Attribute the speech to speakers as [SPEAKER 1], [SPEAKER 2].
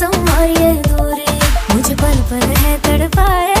[SPEAKER 1] संवारिए दूरी। मुझे पल पल है तड़पाए।